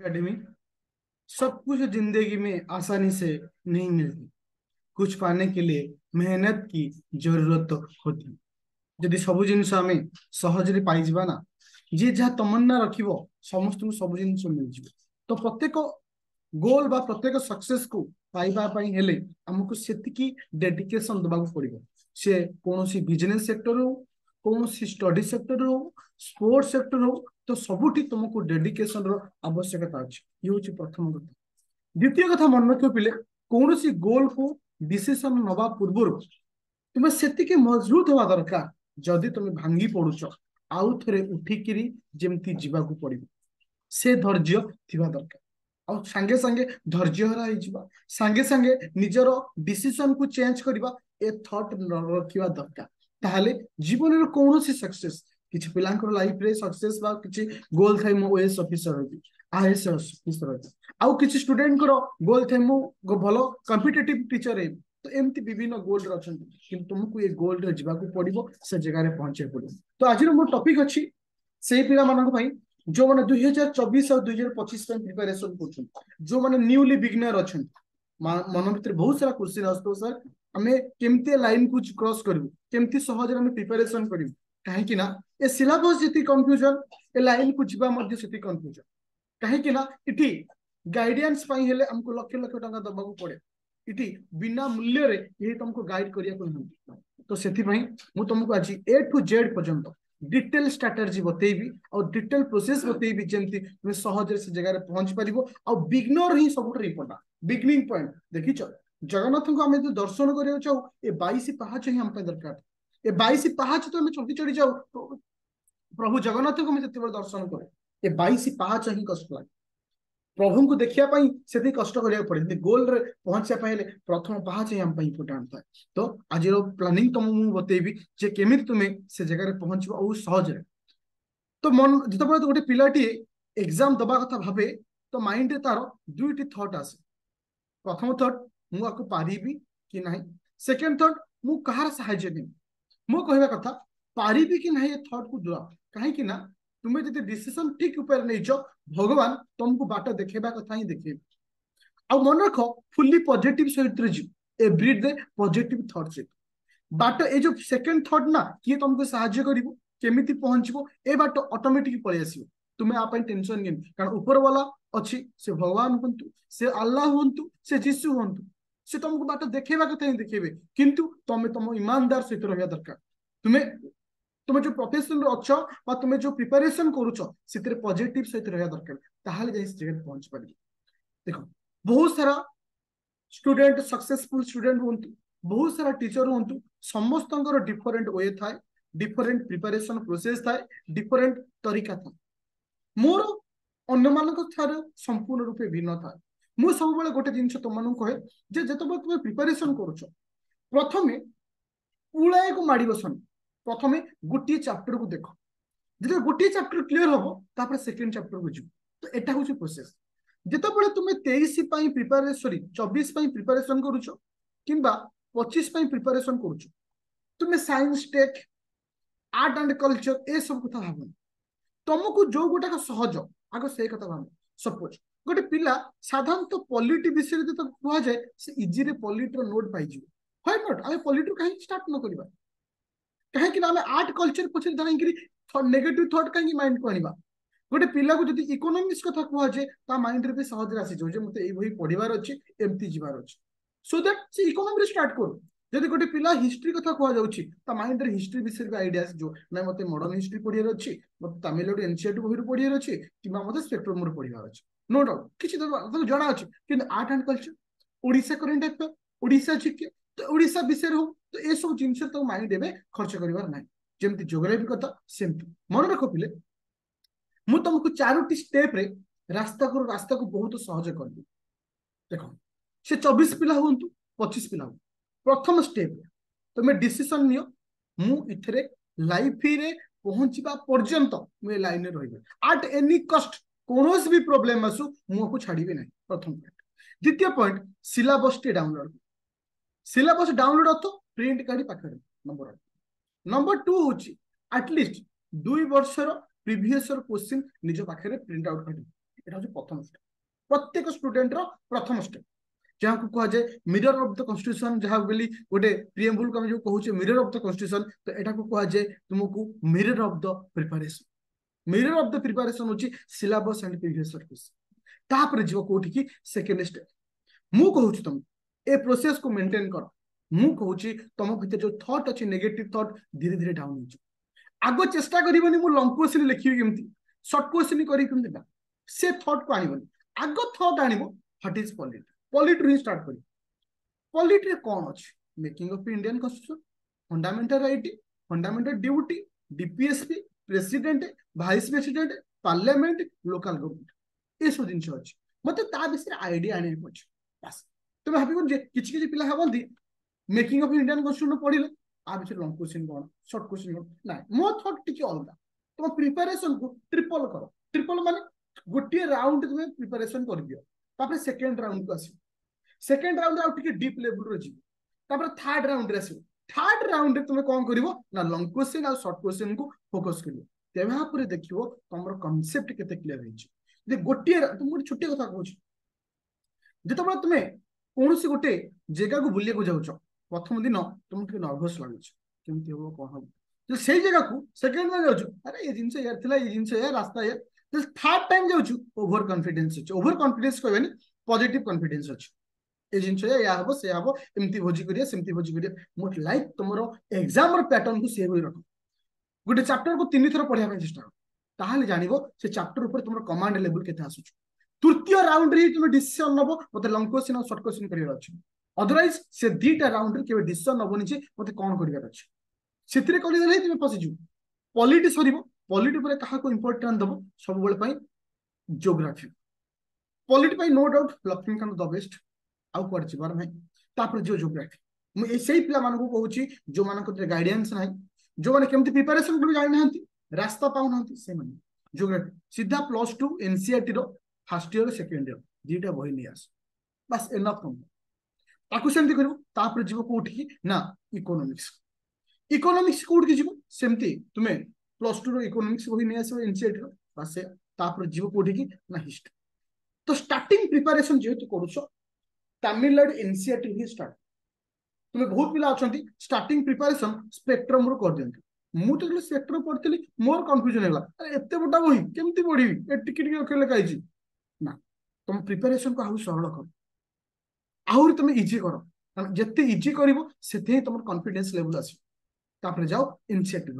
Academy सब कुछ जिंदगी में आसानी से नहीं मिलती कुछ पाने के लिए मेहनत की जरूरत तो होती जदि सब जिनस सहजरे पाई ना जी जहाँ तमन्ना रख समस्त सब जिन मिल जाए तो प्रत्येक गोल बा प्रत्येक सक्सेस को पाइबा हेले आमको से डेडिकेसन देवा पड़ेगा सी कौन सी बिजनेस सेक्टर हो कौन सी स्टडी सेक्टर हो स्पोर्ट्स सेक्टर हो ତ ସବୁଠି ତୁମକୁ ଡେଡିକେସନର ଆବଶ୍ୟକତା ଅଛି ଇଏ ହଉଛି ପ୍ରଥମ କଥା ଦ୍ୱିତୀୟ କଥା ମନେ ରଖିବ ପିଲେ କୌଣସି ଗୋଲକୁ ଡିସିସନ ନବା ପୂର୍ବରୁ ତୁମେ ସେତିକି ମଜବୁତ ହେବା ଦରକାର ଯଦି ତୁମେ ଭାଙ୍ଗି ପଡୁଛ ଆଉ ଥରେ ଉଠିକିରି ଯେମିତି ଯିବାକୁ ପଡିବ ସେ ଧୈର୍ଯ୍ୟ ଥିବା ଦରକାର ଆଉ ସାଙ୍ଗେ ସାଙ୍ଗେ ଧୈର୍ଯ୍ୟହରା ହେଇଯିବା ସାଙ୍ଗେ ସାଙ୍ଗେ ନିଜର ଡିସିସନକୁ ଚେଞ୍ଜ କରିବା ଏ ଥଟ୍ ରଖିବା ଦରକାର ତାହେଲେ ଜୀବନର କୌଣସି ସକ୍ସେସ୍ କିଛି ପିଲାଙ୍କର ଲାଇଫରେ ସକ୍ସେସ୍ ବା କିଛି ଗୋଲ୍ ଥାଏ ମୁଁ ଓଏସ୍ ଅଫିସର ହେବି ଆଇଏଏସ୍ ଅଫିସର ହେବି ଆଉ କିଛି ଷ୍ଟୁଡେଣ୍ଟଙ୍କର ଗୋଲ୍ ଥାଏ ମୁଁ ଭଲ କମ୍ପିଟେଟିଭ ଟିଚର ହେବି ତ ଏମିତି ବିଭିନ୍ନ ଗୋଲ୍ଡ ଅଛନ୍ତି କିନ୍ତୁ ତୁମକୁ ଏ ଗୋଲ୍ଡରେ ଯିବାକୁ ପଡିବ ସେ ଜାଗାରେ ପହଞ୍ଚିବାକୁ ପଡିବ ତ ଆଜିର ମୋ ଟପିକ୍ ଅଛି ସେଇ ପିଲାମାନଙ୍କ ପାଇଁ ଯୋଉମାନେ ଦୁଇ ହଜାର ଚବିଶ ଆଉ ଦୁଇ ହଜାର ପଚିଶ ପାଇଁ ପ୍ରିପାରେସନ କରୁଛନ୍ତି ଯୋଉମାନେ ନ୍ୟୁଲି ବିଗିନର ଅଛନ୍ତି ମନ ଭିତରେ ବହୁତ ସାରା କୋଶ୍ଚିନ୍ ଆସୁଥିବ ସାର୍ ଆମେ କେମିତି ଲାଇନକୁ କ୍ରସ୍ କରିବୁ କେମିତି ସହଜରେ ଆମେ ପ୍ରିପାରେସନ କରିବୁ कहीं सिलेबस जी कन्फ्यूजन ए लाइन को जी कन्फ्यूजन कहीं गाइडेन्स आमको लक्ष लक्ष टा दबा पड़े इटी बिना मूल्य तो तो तुमको गाइड कर तो से तुमको आज ए टू जेड पर्यटन डिटेल स्ट्राटेजी बतेबी और डिटेल प्रोसेस बतेबी जमी तुम्हें सहजे से जगह पहुंच पार आउ बिग्नर ही सब इंपोर्टा बिगनिंग पॉइंट देखी जगन्नाथ को आम जो दर्शन कराया चाहू ए बैश पहाच ही दरकार ए बैश पहाच तो चुटी चढ़ी जाऊ प्रभु जगन्नाथ को दर्शन कै ए पहाच हि कष्ट लगे प्रभु को देखापी से कष्ट पड़े गोल रे प्रथम पहाच ही आम इंपोर्टाट था तो आज प्लानिंग तुम मुझे बतेबी जे केम तुम्हें से जगह पहुंच तो मन जो गोटे पिलाटे एग्जाम दबा कथा भावे तो माइंड तार दुईट थट आसे प्रथम थट मुझे पारि कि ना सेकेंड थट मु कहार साज्य ମୋ କହିବା କଥା ପାରିବି କି ନାହିଁ ଏ ଥଟ୍କୁ ଦୂର କାହିଁକି ନା ତୁମେ ଯଦି ଡିସିସନ ଠିକ ଉପରେ ନେଇଛ ଭଗବାନ ତମକୁ ବାଟ ଦେଖେଇବା କଥା ହିଁ ଦେଖେଇବେ ଆଉ ମନେ ରଖ ଫୁଲି ପଜିଟିଭ ସହିତ ଯିବ ଏଭ୍ରି ଡେ ପଜିଟିଭ ଥଟ୍ ସହିତ ବାଟ ଏ ଯୋଉ ସେକେଣ୍ଡ ଥଟ୍ ନା କିଏ ତମକୁ ସାହାଯ୍ୟ କରିବ କେମିତି ପହଞ୍ଚିବ ଏ ବାଟ ଅଟୋମେଟିକ ପଳେଇ ଆସିବ ତୁମେ ଆ ପାଇଁ ଟେନସନ ନିଅନି କାରଣ ଉପରବାଲା ଅଛି ସେ ଭଗବାନ ହୁଅନ୍ତୁ ସେ ଆଲ୍ଲାହ ହୁଅନ୍ତୁ ସେ ଯୀଶୁ ହୁଅନ୍ତୁ से तुमको बात देखे कथा ही देखे कि तुम्हें तुम ईमानदार सहित रहा दरकार तुम्हें तुम्हें जो प्रफेसन अच्छा तुम्हें जो प्रिपेरेसन कर पजिट सहित रहा दरकार जगह पहुंच पार देख बहुत सारा स्टूडेंट सक्सेसफुल स्टूडेंट हूँ बहुत सारा टीचर हूँ समस्त डिफरेन्ट वे थाए डिफरेन्ट प्रिपेरेसन प्रोसेस थाए डिफरेन्ट तरीका था मोर अन्न मान संपूर्ण रूप भिन्न था ମୁଁ ସବୁବେଳେ ଗୋଟେ ଜିନିଷ ତମମାନଙ୍କୁ କହେ ଯେ ଯେତେବେଳେ ତୁମେ ପ୍ରିପାରେସନ କରୁଛ ପ୍ରଥମେ ପୁଳାଏକୁ ମାଡ଼ିବ ବସନି ପ୍ରଥମେ ଗୋଟିଏ ଚାପ୍ଟରକୁ ଦେଖ ଯେତେବେଳେ ଗୋଟିଏ ଚାପ୍ଟର କ୍ଲିଅର ହବ ତାପରେ ସେକେଣ୍ଡ ଚାପ୍ଟରକୁ ଯିବ ତ ଏଟା ହଉଛି ପ୍ରୋସେସ ଯେତେବେଳେ ତୁମେ ତେଇଶ ପାଇଁ ପ୍ରିପାରେ ସରି ଚବିଶ ପାଇଁ ପ୍ରିପାରେସନ କରୁଛ କିମ୍ବା ପଚିଶ ପାଇଁ ପ୍ରିପାରେସନ କରୁଛ ତୁମେ science tech art and culture ଏସବୁ କଥା ଭାବନି ତମକୁ ଯୋଉ ଗୋଟାକ ସହଜ ଆଗ ସେଇ କଥା ଭାବ ସପୋଜ୍ ଗୋଟେ ପିଲା ସାଧାରଣତଃ ପଲିଟି ବିଷୟରେ ଯଦି ତାକୁ କୁହାଯାଏ ସେ ଇଜିରେ ପଲିଟିର ନୋଟ୍ ପାଇଯିବ ହଏ ନଟ୍ ଆମେ ପଲିଟିରୁ କାହିଁକି ଷ୍ଟାର୍ଟ ନ କରିବା କାହିଁକି ନା ଆମେ ଆର୍ଟ କଲଚର ପଛରେ ଧାଇଁକିରି ନେଗେଟିଭ ଥଟ୍ କାହିଁକି ମାଇଣ୍ଡକୁ ଆଣିବା ଗୋଟେ ପିଲାକୁ ଯଦି ଇକୋନୋମିକ୍ସ କଥା କୁହାଯାଏ ତା ମାଇଣ୍ଡରେ ବି ସହଜରେ ଆସିଯିବ ଯେ ମୋତେ ଏଇ ବହି ପଢିବାର ଅଛି ଏମିତି ଯିବାର ଅଛି ସୋ ଦ୍ୟାଟ୍ ସେ ଇକୋନୋମିରେ ଷ୍ଟାର୍ଟ କରୁ ଯଦି ଗୋଟେ ପିଲା ହିଷ୍ଟ୍ରି କଥା କୁହାଯାଉଛି ତା ମାଇଣ୍ଡରେ ହିଷ୍ଟ୍ରି ବିଷୟରେ ଆଇଡିଆ ଆସିଯିବ ନାଇଁ ମତେ ମଡର୍ଣ୍ଣ ହିଷ୍ଟ୍ରି ପଢିବାର ଅଛି ମତେ ତାମିଲନାଡୁ ଏନସିଆର୍ଟି ବହିରୁ ପଢିବାର ଅଛି କିମ୍ବା ମତେ ସ୍ପେକ୍ଟ୍ରମରୁ ପଢିବାର ଅଛି ନୋ ଡାଉଟ୍ କିଛି ତାକୁ ଜଣା ଅଛି କିନ୍ତୁ art and culture Odisha current affair Odisha GK ତ ଓଡ଼ିଶା ବିଷୟରେ ହଉ ତ ଏସବୁ ଜିନିଷ ତାକୁ ମାଇଣ୍ଡ ଏବେ ଖର୍ଚ୍ଚ କରିବାର ନାହିଁ ଯେମିତି ଜୋଗ୍ରାଫି କଥା ସେମିତି ମନେ ରଖ ପିଲେ ମୁଁ ତମକୁ ଚାରୋଟି ଷ୍ଟେପ୍ରେ ରାସ୍ତାକୁ ରାସ୍ତାକୁ ବହୁତ ସହଜ କରିବି ଦେଖ ସେ ଚବିଶ ପିଲା ହୁଅନ୍ତୁ ପଚିଶ ପିଲା ହୁଅନ୍ତୁ ପ୍ରଥମ ଷ୍ଟେପ୍ ତମେ ଡିସିସନ୍ ନିଅ ମୁଁ ଏଥିରେ ଲାଇଫରେ ପହଞ୍ଚିବା ପର୍ଯ୍ୟନ୍ତ ମୁଁ ଏ ଲାଇନରେ ରହିବି ଆଟ୍ ଏନି କଷ୍ଟ କୌଣସି ବି ପ୍ରୋବ୍ଲେମ୍ ଆସୁ ମୁଁ ଆକୁ ଛାଡ଼ିବି ନାହିଁ ପ୍ରଥମ ପଏଣ୍ଟ ଦ୍ୱିତୀୟ ପଏଣ୍ଟ ସିଲାବସ୍ଟି ଡାଉନଲୋଡ୍ ସିଲାବସ୍ ଡାଉନଲୋଡ୍ ଅର୍ଥ ପ୍ରିଣ୍ଟ କାଢ଼ି ପାଖରେ ନମ୍ବର ନମ୍ବର ଟୁ ହେଉଛି ଆଟଲିଷ୍ଟ ଦୁଇ ବର୍ଷର ପ୍ରିଭିୟସର କୋଶ୍ଚିନ୍ ନିଜ ପାଖରେ ପ୍ରିଣ୍ଟ ଆଉଟ୍ କାଢ଼ିବ ଏଇଟା ହେଉଛି ପ୍ରଥମ ଷ୍ଟେପ୍ ପ୍ରତ୍ୟେକ ଷ୍ଟୁଡେଣ୍ଟର ପ୍ରଥମ ଷ୍ଟେପ୍ जहाँ को कहुए मिरर अफ द कन्स्टिट्यूशन जहाँ बोली गोटे प्रियम्बुल जो कहे मिरर अफ द कन्स्टिट्यूशन तो यहाँ को कहुए तुमको mirror of the preparation mirror of the preparation हूँ सिलेबस एंड प्रिवियस सर्विस जीव कौट की सेकेंड स्टेप मुझे तुमको ए प्रोसेस को मेन्टेन कर मुझे तुम भाई जो थट अच्छे नेगेटिव थट धीरे धीरे डाउन हो आगो चेस्टा कर लंग क्वेश्चन लिखी कमी सर्ट क्वेश्चन कर थट को आनबोनी आग थट आण ह्वाट इज पलिटिक्स ପଲିଟ୍ରୁ ହିଁ ଷ୍ଟାର୍ଟ କରିବା ପଲିଟିରେ କ'ଣ ଅଛି making of Indian constitution fundamental right fundamental duty DPSP president vice president parliament local government ଏସବୁ ଜିନିଷ ଅଛି ମତେ ତା ବିଷୟରେ ଆଇଡିଆ ଆଣିବାକୁ ଅଛି ବାସ୍ ତମେ ଭାବିବ ଯେ କିଛି କିଛି ପିଲା ଭାବନ୍ତି ମେକିଂ ଅଫ୍ ଇଣ୍ଡିଆନ୍ କନଷ୍ଟିଚ୍ୟୁସନ୍ ପଢିଲେ ଆ ବିଷୟରେ ଲଙ୍ଗ କ୍ୱେଶ୍ଚିନ୍ କ'ଣ ସର୍ଟ କ୍ୱେଶ୍ଚିନ୍ କ'ଣ ନାଇଁ ମୋ ଥଟ୍ ଟିକେ ଅଲଗା ତମ ପ୍ରିପାରେସନକୁ ଟ୍ରିପଲ କର ଟ୍ରିପଲ ମାନେ ଗୋଟିଏ ରାଉଣ୍ଡ ତୁମେ ପ୍ରିପାରେସନ କରିଦିଅ ତାପରେ ସେକେଣ୍ଡ ରାଉଣ୍ଡକୁ ଆସିବ second round deep level third round third round तुम कौन कर लंग क्वेश्चन आ सर्ट क्वेश्चन को फोकस कर देख तुम कनसेप्ट के क्लीयर हो गोटे गोटे छोटे कथ कह जो तुम कौन सी गोटे जगह को बुलाक जाऊ प्रथम दिन तुमको नर्भस लगुच कमी हम कौन हम से जगह को सेकेंड टाइम जाऊ अरे ये जिन ये जिन रास्ता ये थार्ड टाइम जाऊर कन्फिडेन्स अच्छे ओभर कन्फिडेन्स कहानी पजिट कन्फिडेन्स अच्छे ଏଇ ଏହା ହବ ସେୟା ହବ ଏମିତି ଭୋଜି କରିବା ସେମିତି ଭୋଜି କରିବା ମୋର ଲାଇଫ ତମର ଏକ୍ଜାମର ପ୍ୟାଟର୍ନକୁ ସେଭ୍ ହୋଇ ରଖ ଗୋଟେ ଚାପ୍ଟରକୁ ତିନି ଥର ପଢିବା ପାଇଁ ଚେଷ୍ଟା କର ତାହେଲେ ଜାଣିବ ସେ ଚାପ୍ଟର ଉପରେ ତମର କମାଣ୍ଡ ଲେବୁଲ କେତେ ଆସୁଛି ତୃତୀୟ ରାଉଣ୍ଡରେ ହିଁ ତୁମେ ଡିସିସନ ନବ ମତେ ଲଙ୍ଗ କ୍ୱେଶ୍ଚିନ୍ ଆଉ ସର୍ଟ କ୍ୱେଶ୍ଚିନ୍ କରିବାର ଅଛି ଅଦରୱାଇଜ ସେ ଦିଟା ରାଉଣ୍ଡରେ କେବେ ଡିସିସନ ନବନି ଯେ ମତେ କଣ କରିବାର ଅଛି ସେଥିରେ କରିଦେଲେ ହିଁ ତୁମେ ପଶିଯିବ ପଲିଟି ସରିବ ପଲିଟି ଉପରେ କାହାକୁ ଇମ୍ପୋର୍ଟାନ୍ସ ଦବ ସବୁବେଳେ ପାଇଁ ଜିଓଗ୍ରାଫି ପଲିଟି ପାଇଁ no doubt Laxmikanth the best are तो जो जो प्रैक्टिस मुझे पे मानक कह जो मेरे गाइडेन्स ना जो मैंने प्रिपेरेसन कर रास्ता पा ना जोग्राफी सीधा plus two NCR first year second year दीटा बही नहीं आस बास एनअफ ताकू से ना इकोनोमिक्स इकोनोमिक्स कौट से तुम्हें प्लस टू रिकोनोमिक्स बही नहीं आस एनसीआर बास जी कौट ना हिस्ट्री तो स्टार्ट प्रिपेरेसन जेहतु करुच ତାମିଲନାଡୁ ଏନସିଆରଟି ହିଁ ଷ୍ଟାର୍ଟ ତୁମେ ବହୁତ ପିଲା ଅଛନ୍ତି ଷ୍ଟାର୍ଟିଂ ପ୍ରିପାରେସନ ସ୍ପେକ୍ଟ୍ରମରୁ କରିଦିଅନ୍ତି ମୁଁ ତ ଯେତେବେଳେ ସ୍ପେକ୍ଟ୍ରମ ପଢିଥିଲି ମୋର କନଫ୍ୟୁଜନ ହେଇଗଲା ଆରେ ଏତେ ମୋଟା ବହି କେମିତି ପଢିବି ଏ ଟିକେ ଟିକେ ଅକ୍ଷର ଲେଖା ହେଇଛି ନା ତମ ପ୍ରିପାରେସନକୁ ଆହୁରି ସରଳ କର ଆହୁରି ତମେ ଇଜି କର କାରଣ ଯେତେ ଇଜି କରିବ ସେତେ ହିଁ ତମର କନଫିଡେନ୍ସ ଲେଭେଲ ଆସିବ ତାପରେ ଯାଅ ଇନିସିଏଟିଭ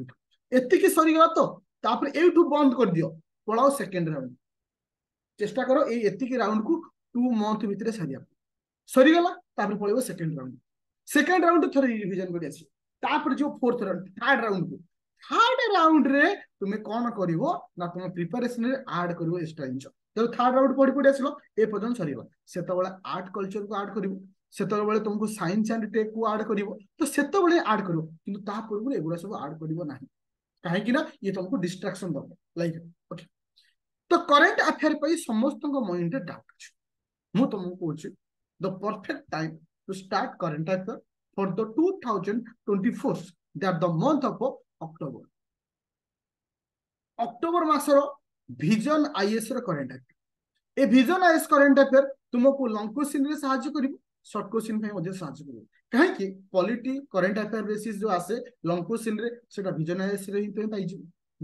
ଏତିକି ସରିଗଲା ତ ତାପରେ ଏଇଠୁ ବନ୍ଦ କରିଦିଅ ପଳାଅ ସେକେଣ୍ଡ ରାଉଣ୍ଡ ଚେଷ୍ଟା କର ଏଇ ଏତିକି ରାଉଣ୍ଡକୁ ଟୁ ମନ୍ଥ ଭିତରେ ସାରିବା ପାଇଁ ସରିଗଲା ତାପରେ ପଳେଇବ ସେକେଣ୍ଡ ରାଉଣ୍ଡ ସେକେଣ୍ଡ ରାଉଣ୍ଡ ଥରେ ରିଭିଜନ କରି ଆସିବ ତାପରେ ଯୋଉ ଫୋର୍ଥ ରାଉଣ୍ଡ ଥାର୍ଡ ରାଉଣ୍ଡକୁ ଥାର୍ଡ ରାଉଣ୍ଡରେ ତୁମେ କଣ କରିବ ନା ତୁମ ପ୍ରିପାରେସନରେ ଆଡ୍ କରିବ ଏକ୍ସଟ୍ରା ଜିନିଷ ତେଣୁ ଥାର୍ଡ ରାଉଣ୍ଡ ପଢି ପଢି ଆସିଲ ଏ ପର୍ଯ୍ୟନ୍ତ ସରିବ ସେତେବେଳେ ଆର୍ଟ କଲଚରକୁ ଆଡ୍ କରିବ ସେତେବେଳେ ତୁମକୁ ସାଇନ୍ସ ଆଣ୍ଡ ଟେକ୍କୁ ଆଡ୍ କରିବ ତ ସେତେବେଳେ ଆଡ୍ କରିବ କିନ୍ତୁ ତା ପୂର୍ବରୁ ଏଗୁଡା ସବୁ ଆଡ୍ କରିବ ନାହିଁ କାହିଁକି ନା ଇଏ ତୁମକୁ ଡିଷ୍ଟ୍ରାକ୍ସନ ଦବ ଲାଇଫ୍ ଓକେ ତ କରେଣ୍ଟ ଆଫେୟାର ପାଇଁ ସମସ୍ତଙ୍କ ମାଇଣ୍ଡରେ ଡାଉଟ୍ ଅଛି ମୁଁ ତୁମକୁ କହୁଛି the perfect time to start current affair for the 2024 that the month of October. October মাসর vision IAS র করেন্ট আফেয়ার এই ভিজন আইএস করেন্ট আফেয়ার ତୁମକୁ ଲଙ୍ଗ କୋଶ୍ଚିନ୍ରେ ସାହାଯ୍ୟ କରିବ ସର୍ଟ କୋଶ୍ଚିନ୍ ପାଇଁ ମଧ୍ୟ ସାହାଯ୍ୟ କରିବ କାହିଁକି ପଲିଟି କରେଣ୍ଟ ଆଫେୟାର ବେସିସ୍ ଯୋଉ ଆସେ ଲଙ୍ଗ କୋଶ୍ଚିନ୍ରେ ସେଟା ଭିଜନାଇଜରେ ହିଁ ତୁମେ ପାଇଯିବ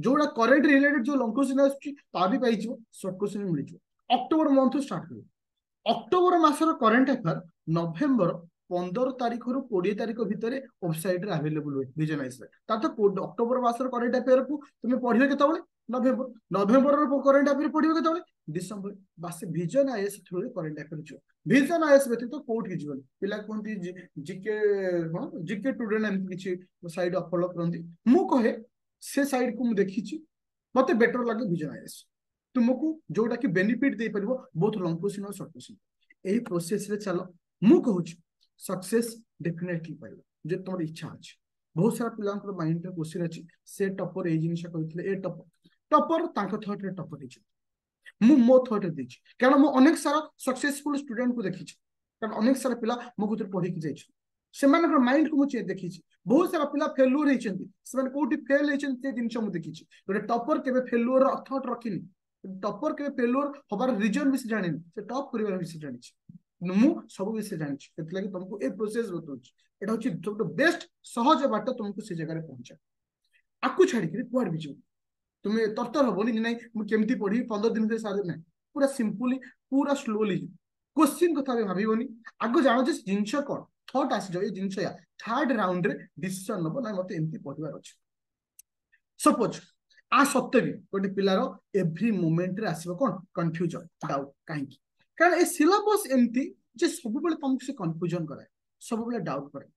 ଯୋଉଟା କରେଣ୍ଟ ରିଲେଟେଡ୍ ଯୋଉ ଲଙ୍ଗ କୋଶ୍ଚିନ୍ ଆସୁଛି ତା ବି ପାଇଯିବ ସର୍ଟ କୋଶ୍ଚିନ୍ ମିଳିଯିବ ଅକ୍ଟୋବର ମନ୍ଥରୁ ଷ୍ଟାର୍ଟ କରିବ অক্টোবর মাসর କରେଣ୍ଟ ଆଫେୟାର ନଭେମ୍ବର ପନ୍ଦର ତାରିଖରୁ କୋଡିଏ ତାରିଖ ଭିତରେ ୱେବସାଇଟରେ ଆଭେଲେବୁଲ ହୁଏ ଭିଜନାଇଜରେ ତା ତ ଅକ୍ଟୋବର ମାସର କରେଣ୍ଟ ଆଫେୟାରକୁ ତୁମେ ପଢିବ କେତେବେଳେ ନଭେମ୍ବର ନଭେମ୍ବରର କରେଣ୍ଟ ଆଫେୟାର ପଢିବ କେତେବେଳେ ডিসেম্বর বাসে ভিজন আইএস থ্রুরে কারেন্ট আফেয়ার ଯିବ ভিজন আইএস ବ୍ୟତୀତ କୋଉଠିକି ଯିବନି ପିଲା କୁହନ୍ତି ଜିକେ ହଁ ଜିକେ ଟୁଡେ ନା ଏମିତି କିଛି ସାଇଡ୍ ଅଫଲୋ କରନ୍ତି ମୁଁ କହେ ସେ ସାଇଡ୍କୁ ମୁଁ ଦେଖିଛି ମତେ ବେଟର ଲାଗେ ଭିଜନ ଆଇଏସ୍ तुमको जोटा कि बेनिफिट दे पार बोथ लंग क्वेश्चन और सर्ट क्वेश्चन यही प्रोसेस रे चल मु कहूँ डेफिनेटली पाइब जो तुम इच्छा अच्छे बहुत सारा पिला माइंड रे क्वेश्चन अच्छे से टपर ये जिन कहते ए टपर टपर थर्ड रे टपर मु मो थर्ड रे देछि कारण मु अनेक सारा सक्सेसफुल स्टूडेंट को देखि कारण अनेक सारा पिला मो गुतर पढ़ी कि जाइछ ସେମାନଙ୍କର ମାଇଣ୍ଡକୁ ମୁଁ ଦେଖିଛି ବହୁତ ସାରା ପିଲା ଫେଲୁଅର ହେଇଛନ୍ତି ସେମାନେ କୋଉଠି ଫେଲ ହେଇଛନ୍ତି ସେ ଜିନିଷ ମୁଁ ଦେଖିଛି ଗୋଟେ ଟପର କେବେ ଟପର କେବେ ଫେଲୁଅର ହବାର ରିଜନ ବି ସେ ଜାଣିନି ସେ ଟପ୍ କରିବାର ବି ସେ ଜାଣିଛି ମୁଁ ସବୁ ବିଷୟ ଜାଣିଛି ସେଥିଲାଗି ତମକୁ ଏ ପ୍ରୋସେସ ବତଉଛି ଏଇଟା ହଉଛି ସବୁଠୁ ବେଷ୍ଟ ସହଜ ବାଟ ତମକୁ ସେ ଜାଗାରେ ପହଞ୍ଚାଏ ଆକୁ ଛାଡିକିରି କୁଆଡେ ବି ଯିବ ତୁମେ ତରତର ହବନି ନାଇଁ ମୁଁ କେମିତି ପଢିବି ପନ୍ଦର ଦିନ ଭିତରେ ସାରିବି ନାହିଁ ପୁରା ସିମ୍ପଲି ପୁରା ସ୍ଲୋଲି ଯିବ କୋଶ୍ଚିନ୍ କଥା ଆମେ ଭାବିବନି ଆଗ ଜାଣ ଯେ ଜିନିଷ କଣ ଥଟ୍ ଆସିଯାଉ ଏ ଜିନିଷ ୟା ଥାର୍ଡ ରାଉଣ୍ଡରେ ଡିସିସନ ନବ ନାଇଁ ମତେ ଏମିତି ପଢିବାର ଅଛି ସପୋଜ આ સત્વે બી ଗୋଟେ ପିଲାର ଏଭ୍ରି ମୁମେଣ୍ଟରେ ଆସିବ କ'ଣ କନଫ୍ୟୁଜନ ଡାଉଟ କାହିଁକି କାରଣ ଏ ସିଲାବସ୍ ଏମିତି ଯେ ସବୁବେଳେ ତମକୁ ସେ କନଫ୍ୟୁଜନ କରାଏ ସବୁବେଳେ ଡାଉଟ କରାଏ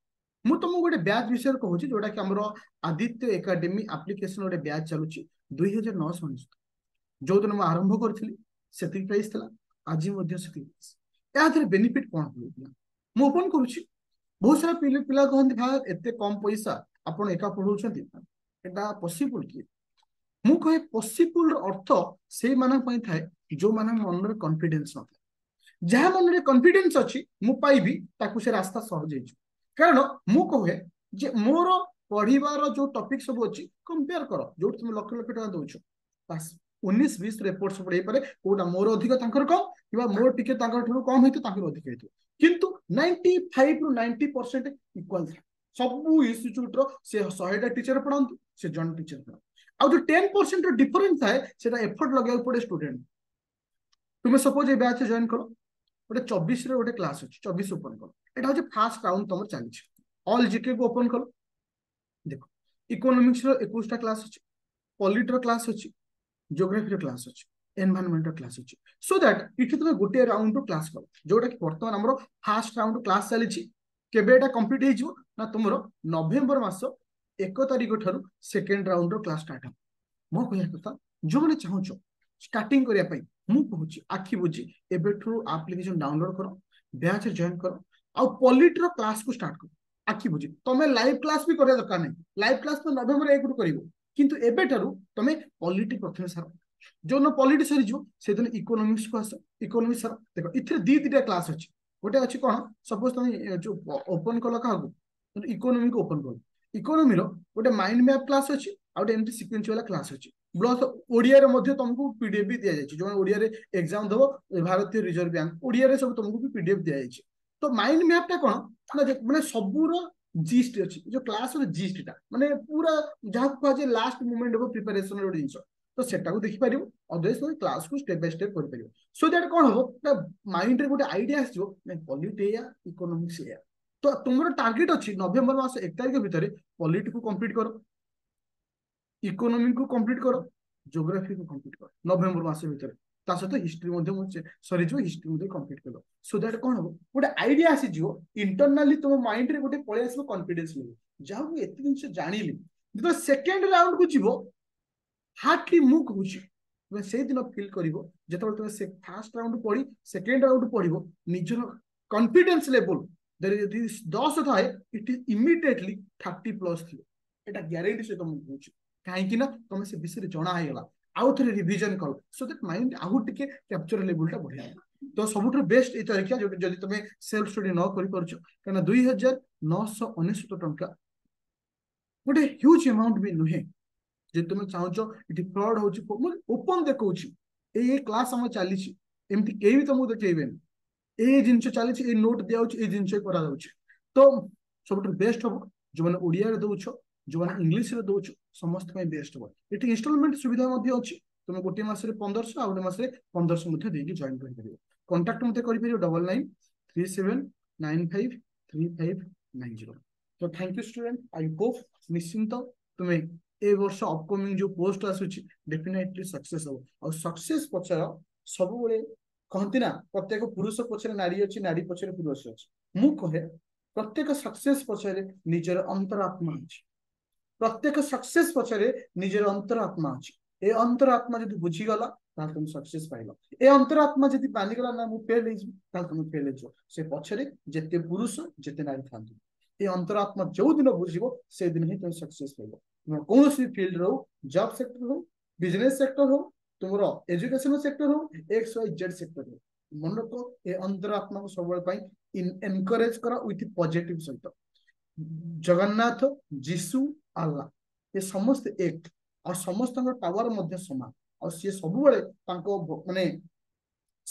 ମୁଁ ତମକୁ ଗୋଟେ ବ୍ୟାଚ୍ ବିଷୟରେ କହୁଛି ଯୋଉଟାକି ଆମର ଆଦିତ୍ୟ ଏକାଡେମୀ ଆପ୍ଲିକେସନ ଗୋଟେ ବ୍ୟାଚ୍ ଚାଲୁଛି ଦୁଇ ହଜାର ନଅଶହ ଅନେଶତ ଯୋଉଦିନ ମୁଁ ଆରମ୍ଭ କରିଥିଲି ସେତିକି ପ୍ରାଇସ୍ ଥିଲା ଆଜି ମଧ୍ୟ ସେତିକି ପ୍ରାଇସ୍ ଏହା ଦେହରେ ବେନିଫିଟ୍ କ'ଣ ହୁଏ ପିଲା ମୁଁ ଓପନ୍ କରୁଛି ବହୁତ ସାରା ପିଲା କହନ୍ତି ଭାଇ ଏତେ କମ୍ ପଇସା ଆପଣ ଏକା ପଢ଼ଉଛନ୍ତି ଏଇଟା ପସିବୁଲ୍ କି ମୁଁ କହେ ପସିବୁଲର ଅର୍ଥ ସେଇମାନଙ୍କ ପାଇଁ ଥାଏ ଯୋଉମାନଙ୍କ ମନରେ କନଫିଡେନ୍ସ ନଥାଏ ଯାହା ମନରେ କନଫିଡେନ୍ସ ଅଛି ମୁଁ ପାଇବି ତାକୁ ସେ ରାସ୍ତା ସହଜ ହେଇଯିବ କାରଣ ମୁଁ କହେ ଯେ ମୋର ପଢିବାର ଯୋଉ ଟପିକ ସବୁ ଅଛି କମ୍ପେୟାର କର ଯୋଉଠି ତୁମେ ଲକ୍ଷ ଲକ୍ଷ ଟଙ୍କା ଦଉଛ ବାସ୍ ଉଣେଇଶ ବିଶ ରେପୋର୍ଟ ସବୁ ହେଇପାରେ କୋଉଟା ମୋର ଅଧିକ ତାଙ୍କର କମ୍ କିମ୍ବା ମୋର ଟିକେ ତାଙ୍କର ଠାରୁ କମ ହେଇଥିବ ତାଙ୍କର ଅଧିକ ହେଇଥିବ କିନ୍ତୁ ନାଇଣ୍ଟି ଫାଇଭ ରୁ ନାଇଣ୍ଟି ପରସେଣ୍ଟ ଇକ୍ୱାଲ ଥାଏ ସବୁ ଇନଷ୍ଟିଚ୍ୟୁଟର ସେ ଶହେଟା ଟିଚର ପଢାନ୍ତୁ ସେ ଜଣେ ଟିଚର ପଢାନ୍ତୁ ଆଉ ଯୋଉ ଟେନ୍ ପରସେଣ୍ଟର ଡିଫରେନ୍ସ ଥାଏ ସେଟା ଏଫର୍ଟ ଲଗେଇବାକୁ ପଡେ ଷ୍ଟୁଡେଣ୍ଟ ତୁମେ ସପୋଜ୍ ଏ ବ୍ୟାଚ୍ ଜଏନ୍ କର ଗୋଟେ ଚବିଶରେ ଗୋଟେ କ୍ଲାସ୍ ଅଛି ଚବିଶ ଓପନ୍ କର ଏଇଟା ହଉଛି ଫାର୍ଷ୍ଟ ରାଉଣ୍ଡ ତମର ଚାଲିଛି ଅଲ୍ ଜିକେ କୁ ଓପନ୍ କର ଦେଖ ଇକୋନୋମିକ୍ସର ଏକୋଇଶଟା କ୍ଲାସ୍ ଅଛି ପଲିଟିର କ୍ଲାସ୍ ଅଛି জিওগ্রাফির କ୍ଲାସ୍ ଅଛି এনভায়রনমেন্টর କ୍ଲାସ୍ ଅଛି ସୋ ଦ୍ୟାଟ୍ এটি ତୁମେ ଗୋଟିଏ ରାଉଣ୍ଡରୁ କ୍ଲାସ୍ କର যেটা কি বর্তমান আমার ফার্স্ট রাউন্ড ক্লাস চালিছি কেবে এটা কমপ্লিট হয়ে যাব না তোমার নভেম্বর एक तारीख ठार सेकेंड राउंड र्लास स्टार्ट हम मो कह कथा जो मैंने चाहू स्टार्टिंग मुझे आखि बुझी एप्लिकेसन डाउनलोड कर ब्याच जॉन कर आउ पलिट्र क्लास को स्टार्ट कर आखि बुझी तुम्हें लाइव क्लास भी करा दरकार नहीं लाइव क्लास तो नवेम्बर एक रु कर कि तुम पलिट प्रथम सार जो दिन पलिट सरीज से दिन इकोनोमिक्स को आस इकोनोमिक्स सर देख इतने दी दीटा क्लास अच्छे गोटे अच्छे कौन सपोज तुम जो ओपन कल क्या इकोनोमिक ओपन कल ইকোনোমির গোটে মাইন্ড ম্যাপ ক্লাস অছি ଆଉ ଗୋଟେ ଏମିତି ସିକ୍ୱେନ୍ସ ବାଲା କ୍ଲାସ୍ ଅଛି ପ୍ଲସ୍ ଓଡ଼ିଆରେ ମଧ୍ୟ ତମକୁ ପିଡିଏଫ୍ ବି ଦିଆଯାଇଛି ଯେଉଁମାନେ ଓଡ଼ିଆରେ ଏକ୍ଜାମ୍ ଦେବ ଭାରତୀୟ ରିଜର୍ଭ ବ୍ୟାଙ୍କ ଓଡ଼ିଆରେ ସବୁ ତମକୁ ବି ପିଡିଏଫ୍ ଦିଆଯାଇଛି ତ ମାଇଣ୍ଡ ମ୍ୟାପ୍ଟା କ'ଣ ମାନେ ସବୁର ଜିଷ୍ଟ ଅଛି ଯୋଉ କ୍ଲାସ୍ର ଜିଷ୍ଟଟା ମାନେ ପୁରା ଯାହାକୁ କୁହାଯାଏ ଲାଷ୍ଟ ମୁମେଣ୍ଟ ହେବ ପ୍ରିପାରେସନ୍ର ଗୋଟେ ଜିନିଷ ତ ସେଟାକୁ ଦେଖିପାରିବ ଅଦରୱାଇଜ୍ ତମେ କ୍ଲାସ୍କୁ ସ୍ଟେପ୍ ବାଇ ସ୍ଟେପ୍ କରିପାରିବ ସୋ ଦ୍ୟାଟ୍ କ'ଣ ହବ ନା ମାଇଣ୍ଡରେ ଗୋଟେ ଆଇଡିଆ ଆସିଯିବ ନାଇଁ ପଲିଟି ଏଇଆ ଇକୋନୋମିକ୍ସ ଏଇଆ তো ତୁମର ଟାର୍ଗେଟ ଅଛି ନଭେମ୍ବର ମାସ ଏକ ତାରିଖ ଭିତରେ ପଲିଟିକୁ କମ୍ପ୍ଲିଟ କର ଇକୋନୋମିକୁ କମ୍ପ୍ଲିଟ କର ଜୋଗ୍ରାଫିକୁ କମ୍ପ୍ଲିଟ କର ନଭେମ୍ବର ମାସ ଭିତରେ ତା ସହିତ ହିଷ୍ଟ୍ରି ମଧ୍ୟ ସରିଯିବ ହିଷ୍ଟ୍ରି ମଧ୍ୟ କମ୍ପ୍ଲିଟ କଲ ସୋ ଦ୍ୟାଟ କଣ ହବ ଗୋଟେ ଆଇଡିଆ ଆସିଯିବ ଇଣ୍ଟରନାଲି ତମ ମାଇଣ୍ଡରେ ଗୋଟେ ପଳେଇ ଆସିବ କନଫିଡେନ୍ସ ଲେଭେଲ ଯାହାକୁ ମୁଁ ଏତେ ଜିନିଷ ଜାଣିଲି ଯେତେବେଳେ ସେକେଣ୍ଡ ରାଉଣ୍ଡକୁ ଯିବ ହାର୍ଟଲି ମୁଁ କହୁଛି ତୁମେ ସେଇଦିନ ଫିଲ୍ କରିବ ଯେତେବେଳେ ତୁମେ ସେ ଫାର୍ଷ୍ଟ ରାଉଣ୍ଡ ପଢି ସେକେଣ୍ଡ ରାଉଣ୍ଡ ପଢିବ ନିଜର confidence level there is this 10 थाए it is immediately 30 plus थियो एटा ग्यारंटी से तुम बुझु काहेकि ना तुम से विषय जना हेला आउ थरे रिवीजन कल सो दैट माइंड आउ टिके कैप्चर लेवल टा बढ़िया तो सबुठु बेस्ट ए तरीका जो जदी तुम सेल्फ स्टडी न करि परछु कारण 2999 टंका गोटे ह्यूज एमाउंट भी नुहे जे तुम चाहो इटी फ्रॉड होची ओपन देखौची ए क्लास हम चली एमती भी तुमको देखेबेनी ଏଇ ଜିନିଷ ଚାଲିଛି ଏଇ ନୋଟ ଦିଆଯାଉଛି ଏଇ ଜିନିଷ କରାଯାଉଛି ତ ସବୁଠୁ ବେଷ୍ଟ ହବ ଯୋଉମାନେ ଓଡ଼ିଆରେ ଦଉଛ ଯୋଉମାନେ ଇଂଲିଶରେ ଦଉଛ ସମସ୍ତ ପାଇଁ ବେଷ୍ଟ ହବ ଏଠି ଇନଷ୍ଟଲମେଣ୍ଟ ସୁବିଧା ମଧ୍ୟ ଅଛି তুমি গোটি মাসে পনেরোশো আর গোটে মাসে পনেরোশো মধ্যে দিয়ে জয়েন করে পারি কন্টাক্ট মধ্যে করে পারি double nine three seven nine five three five nine zero তো thank you student I hope নিশ্চিন্ত তুমি এ বর্ষ অপকমিং যে পোস্ট আসুচি ডেফিনেটলি সকসেস হব আর সকসেস পছর সবুলে କହନ୍ତି ନା ପ୍ରତ୍ୟେକ ପୁରୁଷ ପଛରେ ନାରୀ ଅଛି ନାରୀ ପଛରେ ପୁରୁଷ ଅଛି ମୁଁ କହେ ପ୍ରତ୍ୟେକ ସକ୍ସେସ୍ ପଛରେ ନିଜର ଅନ୍ତରାତ୍ମା ଅଛି ପ୍ରତ୍ୟେକ ସକ୍ସେସ୍ ପଛରେ ନିଜର ଅନ୍ତରାତ୍ମା ଅଛି ଏ ଅନ୍ତରାତ୍ମା ଯଦି ବୁଝିଗଲା ତାହେଲେ ତମେ ସକ୍ସେସ୍ ପାଇଲ ଏ ଅନ୍ତରାତ୍ମା ଯଦି ମାନିଗଲା ନା ମୁଁ ଫେଲ୍ ହେଇଯିବି ତାହେଲେ ତମେ ଫେଲ୍ ହେଇଯିବ ସେ ପଛରେ ଯେତେ ପୁରୁଷ ଯେତେ ନାରୀ ଥାନ୍ତୁ ଏ ଅନ୍ତରାତ୍ମା ଯୋଉଦିନ ବୁଝିବ ସେଦିନ ହିଁ ତମେ ସକ୍ସେସ୍ ପାଇବ କୌଣସି ଫିଲ୍ଡ ହଉ ଜବ୍ ସେକ୍ଟର ହଉ ବିଜନେସ୍ ସେକ୍ଟର ହଉ ତୁମର ଏଜୁକେସନ ସେକ୍ଟର ହଉ ଏକ୍ସ ୱାଇ ଜେଡ୍ ସେକ୍ଟର ହଉ ମନେ ରଖ ଏ ଅନ୍ତରାତ୍ମାକୁ ସବୁବେଳେ ପାଇଁ ଏନକରେଜ କର ୱିଥ ପଜିଟିଭ ସହିତ ଜଗନ୍ନାଥ ଯୀଶୁ ଆଲ୍ଲା ଏ ସମସ୍ତେ ଏକ ଆଉ ସମସ୍ତଙ୍କର ପାୱାର ମଧ୍ୟ ସମାନ ଆଉ ସିଏ ସବୁବେଳେ ତାଙ୍କ ମାନେ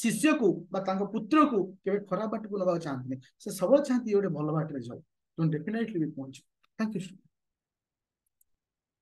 ଶିଷ୍ୟକୁ ବା ତାଙ୍କ ପୁତ୍ରକୁ କେବେ ଖରାପ ବାଟକୁ ନେବାକୁ ଚାହାନ୍ତିନି ସେ ସବୁବେଳେ ଚାହାନ୍ତି ଗୋଟେ ଭଲ ବାଟରେ ଯାଉ ତେଣୁ ଡେଫିନେଟଲି ବି ପହଞ୍ଚିବ ଥ୍ୟାଙ୍କ ୟୁ